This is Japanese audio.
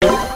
you